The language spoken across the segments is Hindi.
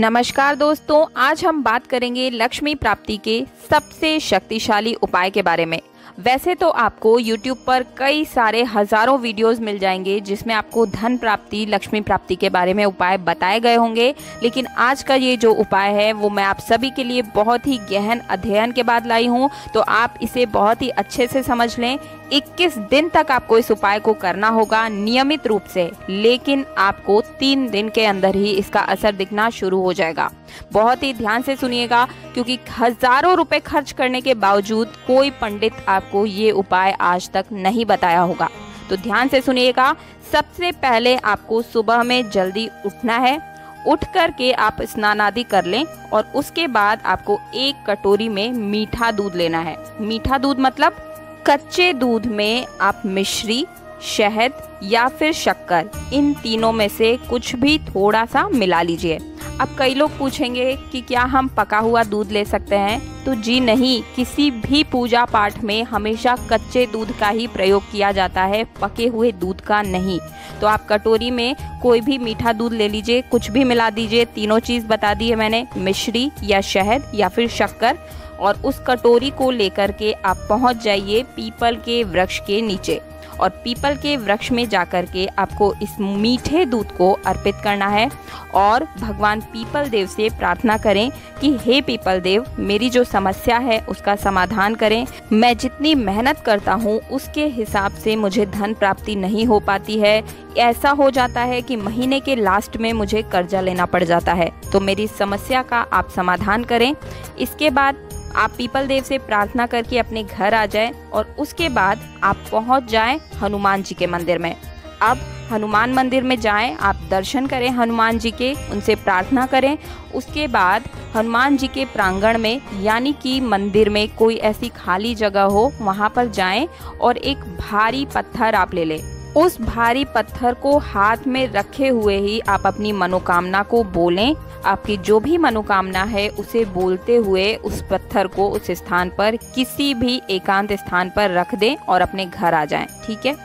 नमस्कार दोस्तों, आज हम बात करेंगे लक्ष्मी प्राप्ति के सबसे शक्तिशाली उपाय के बारे में। वैसे तो आपको YouTube पर कई सारे हज़ारों वीडियोस मिल जाएँगे, जिसमें आपको धन प्राप्ति, लक्ष्मी प्राप्ति के बारे में उपाय बताए गए होंगे। लेकिन आज का ये जो उपाय है, वो मैं आप सभी के लिए बहुत ही गहन अध्ययन के बाद लाई हूँ। तो आप इसे बहुत ही अच्छे से समझ लें। 21 दिन तक आपको इस उपाय को करना होगा नियमित रूप से, लेकिन आपको तीन दिन के अंदर ही इसका असर दिखना शुरू हो जाएगा। बहुत ही ध्यान से सुनिएगा, क्योंकि हज़ारों रुपए खर्च करने के बावजूद कोई पंडित आपको ये उपाय आज तक नहीं बताया होगा। तो ध्यान से सुनिएगा, सबसे पहले आपको सुबह में जल्दी उठना है। उठ कर के आप स्नान आदि कर लें और उसके बाद आपको एक कटोरी में मीठा दूध लेना है। मीठा दूध मतलब कच्चे दूध में आप मिश्री, शहद या फिर शक्कर, इन तीनों में से कुछ भी थोड़ा सा मिला लीजिए। अब कई लोग पूछेंगे कि क्या हम पका हुआ दूध ले सकते हैं? तो जी नहीं, किसी भी पूजा पाठ में हमेशा कच्चे दूध का ही प्रयोग किया जाता है, पके हुए दूध का नहीं। तो आप कटोरी में कोई भी मीठा दूध ले लीजिए, कुछ भी मिला दीजिए, तीनों चीज़ बता दी है मैंने, मिश्री या शहद या फिर शक्कर, और उस कटोरी को लेकर के आप पहुँच जाइए पीपल के वृक्ष के नीचे। और पीपल के वृक्ष में जाकर के आपको इस मीठे दूध को अर्पित करना है। और भगवान पीपल देव से प्रार्थना करें कि हे पीपल देव, मेरी जो समस्या है, उसका समाधान करें। मैं जितनी मेहनत करता हूँ, उसके हिसाब से मुझे धन प्राप्ति नहीं हो पाती है। ऐसा हो जाता है कि महीने के लास्ट में मुझे कर्जा लेना पड़ जाता है। तो मेरी समस्या का आप समाधान करें। इसके बाद आप पीपल देव से प्रार्थना करके अपने घर आ जाएँ और उसके बाद आप पहुँच जाएँ हनुमान जी के मंदिर में। अब हनुमान मंदिर में जाएँ, आप दर्शन करें हनुमान जी के, उनसे प्रार्थना करें। उसके बाद हनुमान जी के प्रांगण में, यानी कि मंदिर में कोई ऐसी खाली जगह हो, वहाँ पर जाएँ और एक भारी पत्थर आप ले लें। उस भारी पत्थर को हाथ में रखे हुए ही आप अपनी मनोकामना को बोलें आपकी जो भी मनोकामना है, उसे बोलते हुए उस पत्थर को उस स्थान पर, किसी भी एकांत स्थान पर रख दें और अपने घर आ जाएँ, ठीक है?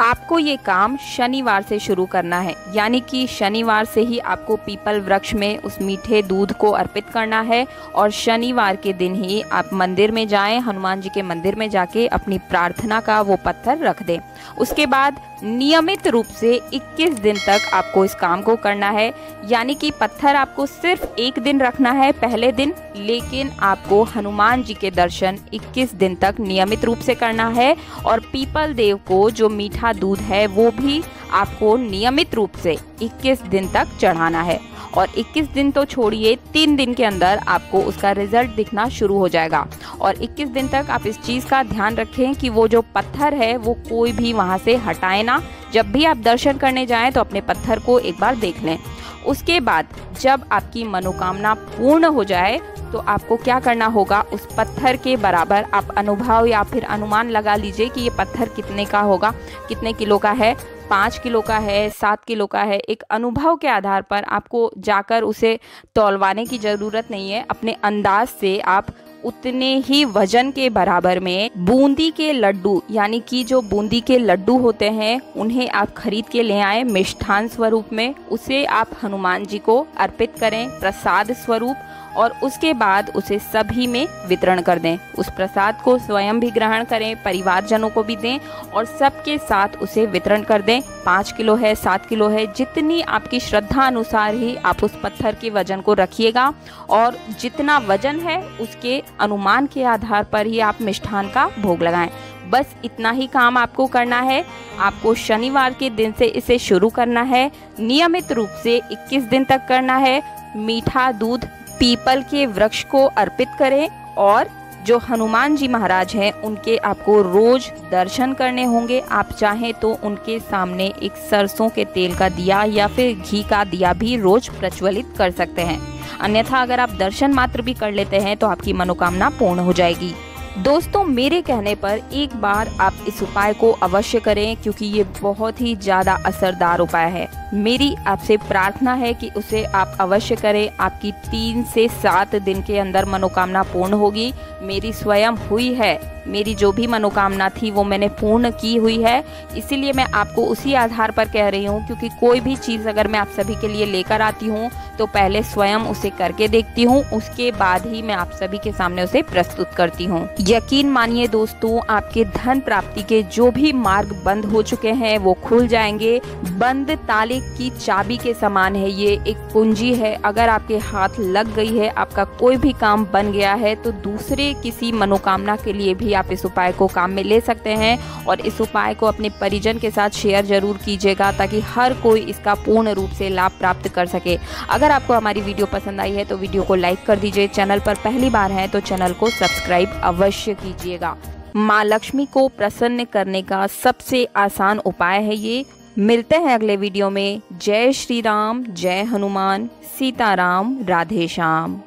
आपको ये काम शनिवार से शुरू करना है, यानी कि शनिवार से ही आपको पीपल वृक्ष में उस मीठे दूध को अर्पित करना है और शनिवार के दिन ही आप मंदिर में जाएँ, हनुमान जी के मंदिर में जाके अपनी प्रार्थना का वो पत्थर रख दें। उसके बाद नियमित रूप से 21 दिन तक आपको इस काम को करना है। यानी कि पत्थर आपको सिर्फ़ एक दिन रखना है पहले दिन, लेकिन आपको हनुमान जी के दर्शन 21 दिन तक नियमित रूप से करना है और पीपल देव को जो मीठा दूध है, वो भी आपको नियमित रूप से 21 दिन तक चढ़ाना है। और 21 दिन तो छोड़िए, तीन दिन के अंदर आपको उसका रिज़ल्ट दिखना शुरू हो जाएगा। और 21 दिन तक आप इस चीज़ का ध्यान रखें कि वो जो पत्थर है, वो कोई भी वहाँ से हटाए ना। जब भी आप दर्शन करने जाएँ तो अपने पत्थर को एक बार देख लें। उसके बाद जब आपकी मनोकामना पूर्ण हो जाए तो आपको क्या करना होगा? उस पत्थर के बराबर आप अनुभव या फिर अनुमान लगा लीजिए कि ये पत्थर कितने का होगा, कितने किलो का है। पाँच किलो का है, सात किलो का है, एक अनुभव के आधार पर आपको जाकर उसे तोलवाने की ज़रूरत नहीं है। अपने अंदाज से आप उतने ही वज़न के बराबर में बूंदी के लड्डू, यानी कि जो बूंदी के लड्डू होते हैं, उन्हें आप खरीद के ले आए मिष्ठान स्वरूप में। उसे आप हनुमान जी को अर्पित करें, प्रसाद स्वरूप और उसके बाद उसे सभी में वितरण कर दें। उस प्रसाद को स्वयं भी ग्रहण करें, परिवारजनों को भी दें और सबके साथ उसे वितरण कर दें। पाँच किलो है, सात किलो है, जितनी आपकी श्रद्धा अनुसार ही आप उस पत्थर के वज़न को रखिएगा और जितना वज़न है उसके अनुमान के आधार पर ही आप मिष्ठान का भोग लगाएँ। बस इतना ही काम आपको करना है। आपको शनिवार के दिन से इसे शुरू करना है। नियमित रूप से 21 दिन तक करना है। मीठा दूध पीपल के वृक्ष को अर्पित करें और जो हनुमान जी महाराज हैं, उनके आपको रोज दर्शन करने होंगे। आप चाहें तो उनके सामने एक सरसों के तेल का दिया या फिर घी का दिया भी रोज प्रज्वलित कर सकते हैं। अन्यथा अगर आप दर्शन मात्र भी कर लेते हैं तो आपकी मनोकामना पूर्ण हो जाएगी। दोस्तों, मेरे कहने पर एक बार आप इस उपाय को अवश्य करें, क्योंकि ये बहुत ही ज़्यादा असरदार उपाय है। मेरी आपसे प्रार्थना है कि उसे आप अवश्य करें। आपकी तीन से सात दिन के अंदर मनोकामना पूर्ण होगी। मेरी स्वयं हुई है। मेरी जो भी मनोकामना थी, वो मैंने पूर्ण की हुई है। इसीलिए मैं आपको उसी आधार पर कह रही हूँ, क्योंकि कोई भी चीज़ अगर मैं आप सभी के लिए लेकर आती हूँ तो पहले स्वयं उसे करके देखती हूँ। उसके बाद ही मैं आप सभी के सामने उसे प्रस्तुत करती हूँ। यकीन मानिए दोस्तों, आपके धन प्राप्ति के जो भी मार्ग बंद हो चुके हैं, वो खुल जाएँगे। बंद ताले की चाबी के समान है, ये एक कुंजी है। अगर आपके हाथ लग गई है, आपका कोई भी काम बन गया है तो दूसरे किसी मनोकामना के लिए भी आप इस उपाय को काम में ले सकते हैं और इस उपाय को अपने परिजन के साथ शेयर ज़रूर कीजिएगा ताकि हर कोई इसका पूर्ण रूप से लाभ प्राप्त कर सके। अगर आपको हमारी वीडियो पसंद आई है तो वीडियो को लाइक कर दीजिए। चैनल पर पहली बार है तो चैनल को सब्सक्राइब अवश्य कीजिएगा। माँ लक्ष्मी को प्रसन्न करने का सबसे आसान उपाय है ये। मिलते हैं अगले वीडियो में। जय श्री राम जय हनुमान सीताराम राधे श्याम।